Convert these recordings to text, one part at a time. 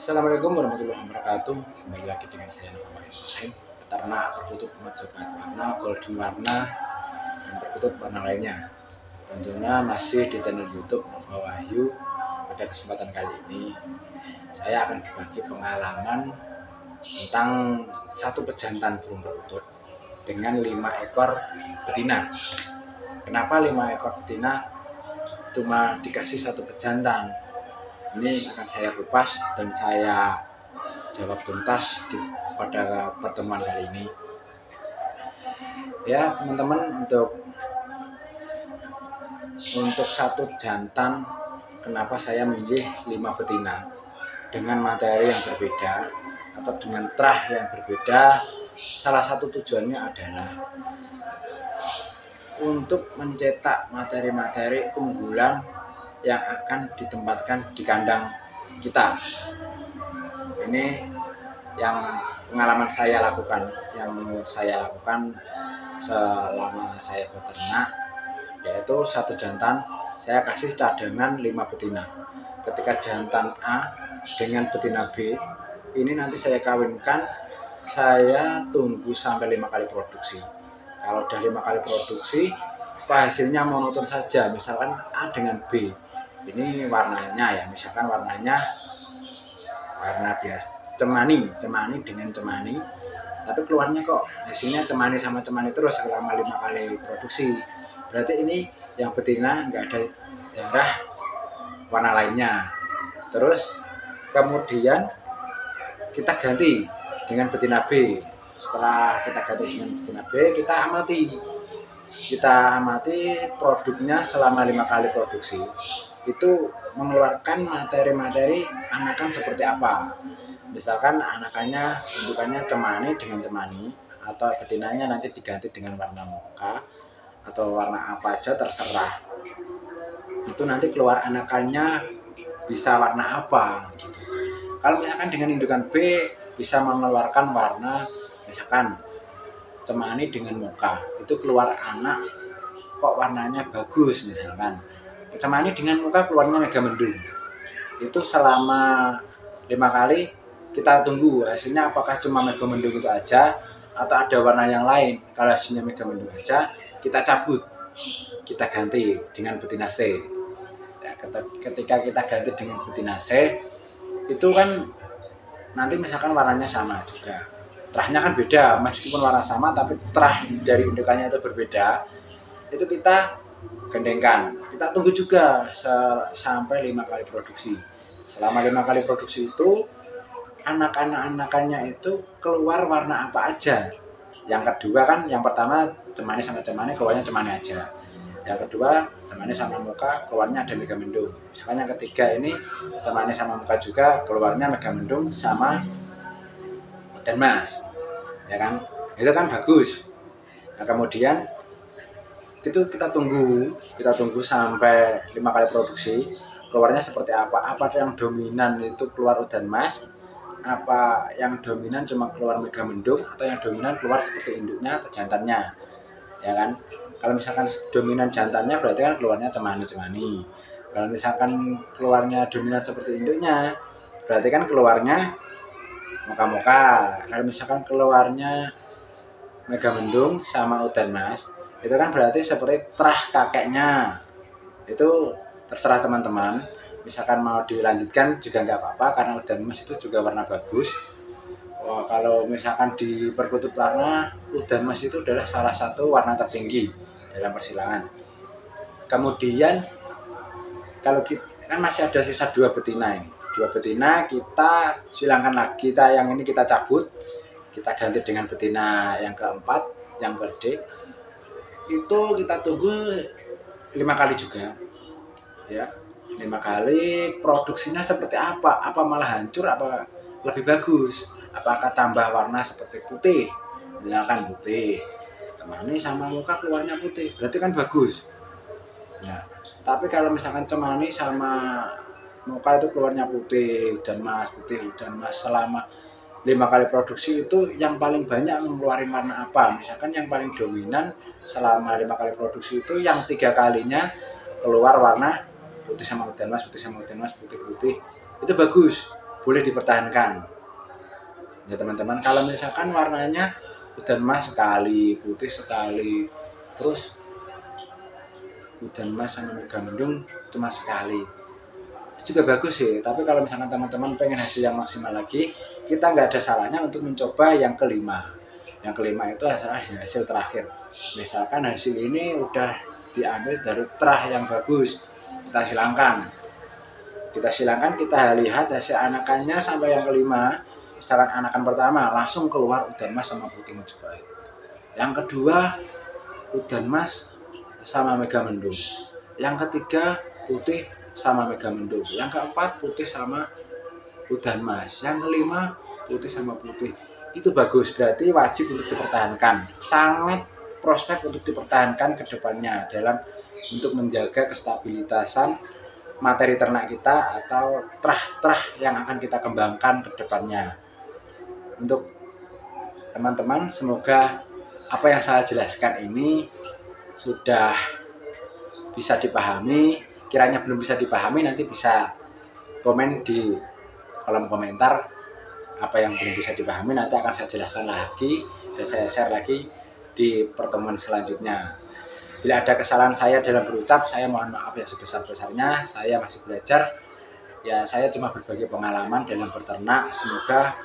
Assalamualaikum warahmatullahi wabarakatuh. Kembali lagi dengan saya Muhammad Ismail Peternak perkutut mojobat warna, golden warna Dan perkutut warna lainnya. Tentunya masih di channel youtube Nova Wahyu. Pada kesempatan kali ini Saya akan berbagi pengalaman Tentang satu pejantan burung perkutut Dengan lima ekor betina. Kenapa lima ekor betina? Cuma dikasih satu pejantan ini akan saya kupas dan saya jawab tuntas pada pertemuan kali ini. Ya teman-teman untuk untuk satu jantan kenapa saya memilih lima betina? Dengan materi yang berbeda atau dengan terah yang berbeda salah satu tujuannya adalah untuk mencetak materi-materi unggulan yang akan ditempatkan di kandang kita. Ini yang pengalaman saya lakukan, yang saya lakukan selama saya beternak, yaitu satu jantan saya kasih cadangan 5 betina. Ketika jantan A dengan betina B, ini nanti saya kawinkan, saya tunggu sampai lima kali produksi. Kalau udah lima kali produksi, hasilnya monoton saja, misalkan A dengan B ini warnanya ya misalkan warnanya warna biasa cemani cemani dengan cemani tapi keluarnya kok. Hasilnya cemani sama cemani terus selama lima kali produksi. Berarti ini yang betina nggak ada darah warna lainnya. Terus kemudian kita ganti dengan betina B. Setelah kita ganti dengan betina B kita amati. Kita amati produknya selama lima kali produksi itu mengeluarkan materi-materi anakan seperti apa. Misalkan anakannya bentukannya cemani dengan cemani atau betinanya nanti diganti dengan warna muka atau warna apa aja terserah. Itu nanti keluar anakannya bisa warna apa gitu. Kalau misalkan dengan indukan B bisa mengeluarkan warna misalkan cemani dengan muka itu keluar anak kok warnanya bagus misalkan. Cemani dengan muka keluarnya mega mendung. Itu selama lima kali kita tunggu hasilnya apakah cuma mega mendung itu aja atau ada warna yang lain. Kalau hasilnya mega mendung aja kita cabut. Kita ganti dengan betina C. Ya, ketika kita ganti dengan betina C itu kan nanti misalkan warnanya sama juga. Terahnya kan beda meskipun warna sama tapi terah dari indukannya itu berbeda itu kita gendengkan kita tunggu juga sampai lima kali produksi. Selama lima kali produksi itu anak-anak anakannya itu keluar warna apa aja. Yang kedua kan yang pertama cemani sama cemani keluarnya cemani aja. Yang kedua cemani sama muka keluarnya ada mega mendung misalkan yang ketiga ini cemani sama muka juga keluarnya mega mendung sama dan mas ya kan? Itu kan bagus. Nah kemudian itu kita tunggu kita tunggu sampai lima kali produksi. Keluarnya seperti apa? Apa yang dominan itu keluar udan mas? Apa yang dominan cuma keluar mega mendung? Atau yang dominan keluar seperti induknya atau jantannya? Ya kan? Kalau misalkan dominan jantannya berarti kan keluarnya cemani cemani kalau misalkan keluarnya dominan seperti induknya berarti kan keluarnya muka-muka kalau misalkan keluarnya mega mendung sama udan mas itu kan berarti seperti terah kakeknya. Itu terserah teman-teman. Misalkan mau dilanjutkan juga nggak apa-apa karena udan mas itu juga warna bagus. Wah, kalau misalkan di perkutut warna udan mas itu adalah salah satu warna tertinggi dalam persilangan. Kemudian kalau kita kan masih ada sisa dua betina ini. Dua betina kita silangkan lagi. Kita yang ini kita cabut kita ganti dengan betina yang keempat yang berde itu kita tunggu lima kali juga. Ya lima kali produksinya seperti apa? Apa malah hancur? Apa lebih bagus? Apakah tambah warna seperti putih? Misalkan putih. Temani sama muka keluarnya putih. Berarti kan bagus. Ya tapi kalau misalkan cemani sama muka itu keluarnya putih dan mas putih dan mas selama lima kali produksi itu yang paling banyak mengeluarkan warna apa. Misalkan yang paling dominan selama lima kali produksi itu yang tiga kalinya keluar warna putih sama udan mas putih sama udan mas putih putih. Itu bagus boleh dipertahankan. Ya teman-teman kalau misalkan warnanya udan emas sekali putih sekali terus udan emas sama mega mendung cuma sekali juga bagus sih. Tapi kalau misalkan teman-teman pengen hasil yang maksimal lagi kita nggak ada salahnya untuk mencoba yang kelima. Yang kelima itu hasil hasil terakhir. Misalkan hasil ini udah diambil dari terah yang bagus kita silangkan kita silangkan kita lihat hasil anakannya sampai yang kelima misalkan anakan pertama langsung keluar udan mas sama putih majapahit yang kedua udan mas sama mega mendung. Yang ketiga putih sama mega mendung. Yang keempat putih sama udan mas. Yang kelima putih sama putih. Itu bagus berarti wajib untuk dipertahankan. Sangat prospek untuk dipertahankan ke depannya dalam untuk menjaga kestabilitasan materi ternak kita atau terah-terah yang akan kita kembangkan ke depannya. Untuk teman-teman semoga apa yang saya jelaskan ini sudah bisa dipahami kiranya belum bisa dipahami nanti bisa komen di kolom komentar apa yang belum bisa dipahami. Nanti akan saya jelaskan lagi dan saya share lagi di pertemuan selanjutnya. Bila ada kesalahan saya dalam berucap saya mohon maaf ya sebesar-besarnya. Saya masih belajar. Ya saya cuma berbagi pengalaman dalam berternak. Semoga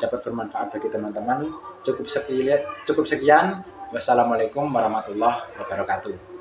dapat bermanfaat bagi teman-teman. Cukup sekian cukup sekian. Wassalamualaikum warahmatullahi wabarakatuh